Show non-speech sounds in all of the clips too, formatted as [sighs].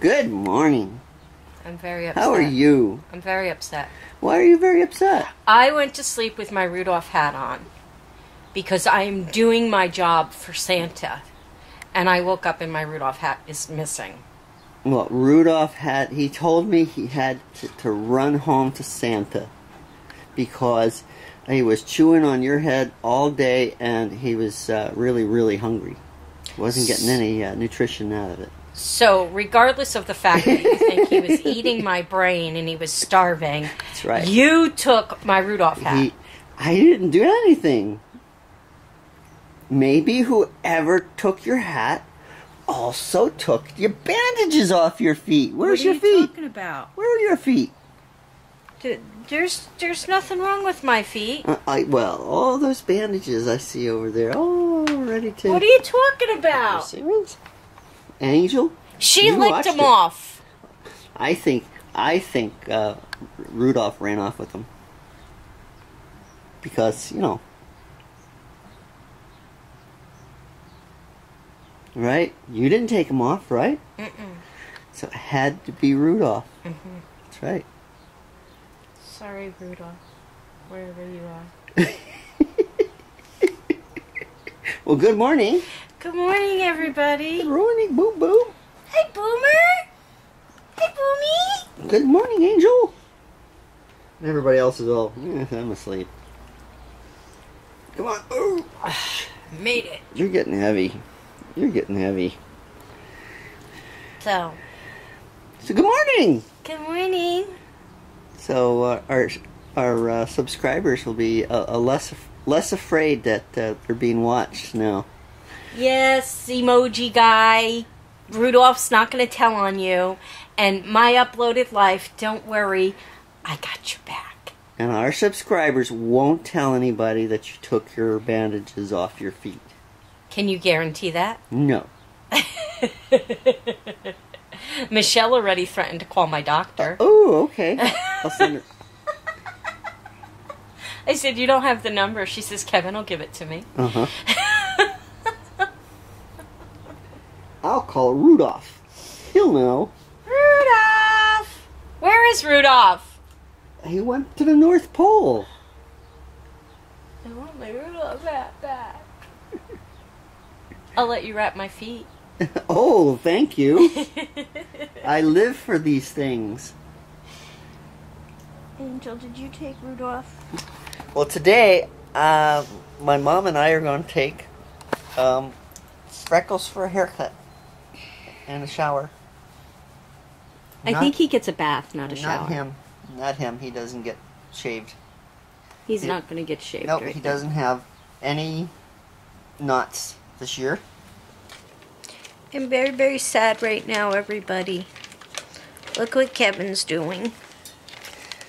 Good morning. I'm very upset. How are you? I'm very upset. Why are you very upset? I went to sleep with my Rudolph hat on because I am doing my job for Santa. And I woke up and my Rudolph hat is missing. Well, Rudolph had, he told me he had to, to run home to Santa because he was chewing on your head all day and he was uh, really, really hungry. Wasn't getting any uh, nutrition out of it. So, regardless of the fact that you think he was [laughs] eating my brain and he was starving, That's right. you took my Rudolph hat. He, I didn't do anything. Maybe whoever took your hat also took your bandages off your feet. Where's your feet? what are your you feet? talking about? Where are your feet? There's there's nothing wrong with my feet. Uh, I, well, all those bandages I see over there. Oh, ready to. What are you talking about? Angel? She licked him it. off. I think I think uh, Rudolph ran off with him because you know, right? You didn't take him off, right? Mm-mm. So it had to be Rudolph. Mhm. That's right. Sorry, Rudolph, wherever you are. [laughs] Well, good morning. Good morning, everybody. Good morning, Boom Boom. Hey, Boomer. Hey, Boomy. Good morning, Angel. And everybody else is all. "Eh, I'm asleep. Come on. Ooh. [sighs] Made it. You're getting heavy. You're getting heavy. So, So good morning. good morning. So uh, our our uh, subscribers will be uh, uh, less less afraid that uh, they're being watched now. Yes, emoji guy. Rudolph's not going to tell on you. And my uploaded life, don't worry, I got your back. And our subscribers won't tell anybody that you took your bandages off your feet. Can you guarantee that? No. [laughs] Michelle already threatened to call my doctor. Oh, okay. I'll send her. [laughs] I said, You don't have the number. She says, Kevin will give it to me. Uh huh. [laughs] Call Rudolph. He'll know. Rudolph! Where is Rudolph? He went to the North Pole. I want my Rudolph hat back. I'll let you wrap my feet. [laughs] oh, thank you. [laughs] I live for these things. Angel, did you take Rudolph? Well, today, uh, my mom and I are going to take um, Freckles for a haircut and a shower. I Not- think he gets a bath, not a shower. Not him. Not him. He doesn't get shaved. He's He- not going to get shaved. Nope, right he now. doesn't have any knots this year. I'm very, very sad right now, everybody. Look what Kevin's doing.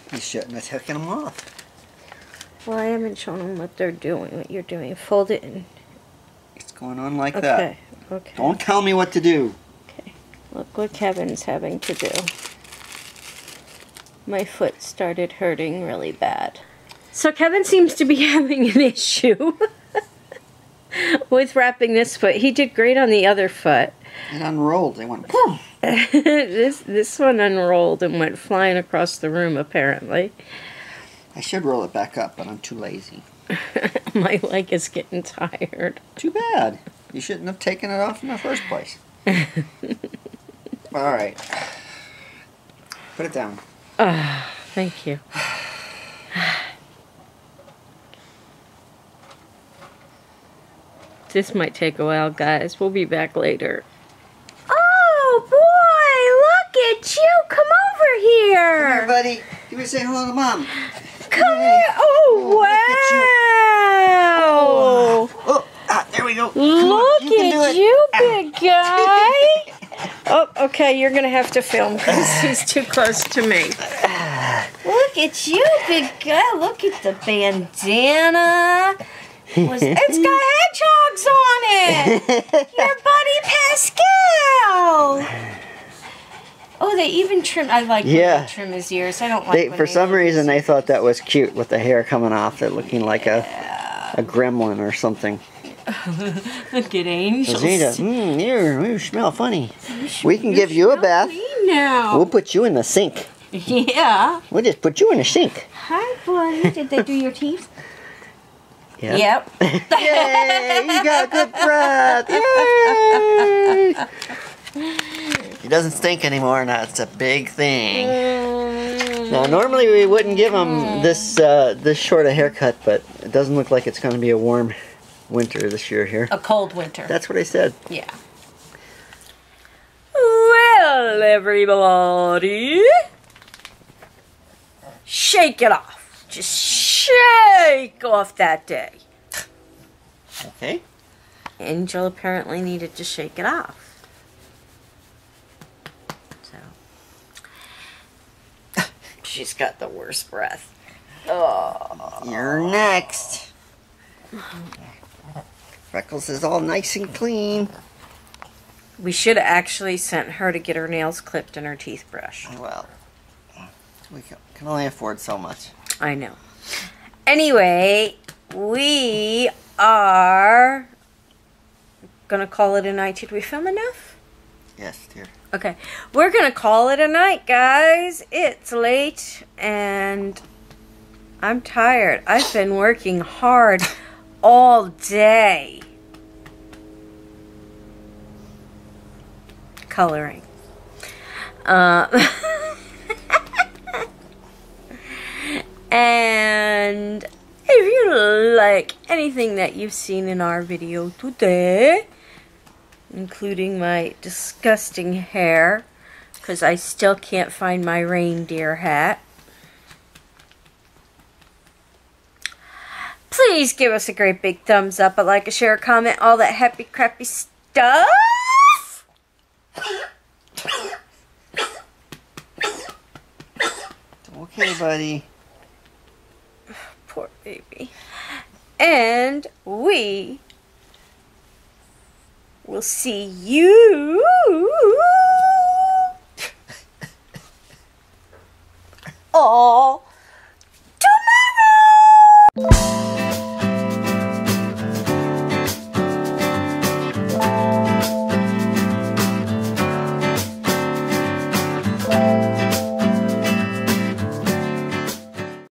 He's shouldn't have them off. Well, I haven't shown them what they're doing, what you're doing. Fold it in. It's going on like Okay. that. Okay. Don't tell me what to do. Okay. Look what Kevin's having to do. My foot started hurting really bad. So Kevin seems to be [laughs] having an issue [laughs] with wrapping this foot. He did great on the other foot. It unrolled. They went. [laughs] Boom. this this one unrolled and went flying across the room apparently. I should roll it back up, but I'm too lazy. My leg is getting tired. Too bad. You shouldn't have taken it off in the first place. All right. Put it down. Ah, [sighs] thank you. [sighs] This might take a while, guys. We'll be back later. Oh, boy! Look at you! Come over here! buddy. Give me a say hello to mom. Come here! Oh, Oh, wow! Oh, ah, there we go. Come Look on, you can at you, big guy! Okay, you're gonna have to film because [laughs] he's too close to me. Look at you, big guy. Look at the bandana. Was, it's got hedgehogs on it. [laughs] Your buddy Pasquel. Oh, they even trim. I like Yeah. they trim his ears. I don't like They, for they some reason, they thought that was cute with the hair coming off it, looking like a a gremlin or something. Look at Angel. Rosita, mmm, you, you smell funny. We can give you a bath. now. We'll put you in the sink. Yeah. We'll just put you in the sink. Hi, buddy. Did they do your teeth? Yeah. Yep. [laughs] Yay! You got good breath. [laughs] Yay! He doesn't stink anymore. Now it's a big thing. Now, normally we wouldn't give him this uh, this short a haircut, but it doesn't look like it's going to be a warm winter this year here. A cold winter. That's what I said. Yeah. Well, everybody, shake it off. Just shake off that day. Okay. Angel apparently needed to shake it off. So. [laughs] She's got the worst breath. Oh. You're next. Oh, Freckles is all nice and clean. We should have actually sent her to get her nails clipped and her teeth brushed. Well, we can can only afford so much. I know. Anyway, we are gonna call it a night. Did we film enough? Yes, dear. Okay, we're gonna call it a night, guys. It's late and I'm tired. I've been working hard all day. Coloring. Uh, [laughs] and if you like anything that you've seen in our video today, including my disgusting hair, because I still can't find my reindeer hat. Please give us a great big thumbs up, a like, a share, a comment, all that happy crappy stuff. Okay, buddy. Poor baby. And we will see you. [laughs] all tomorrow.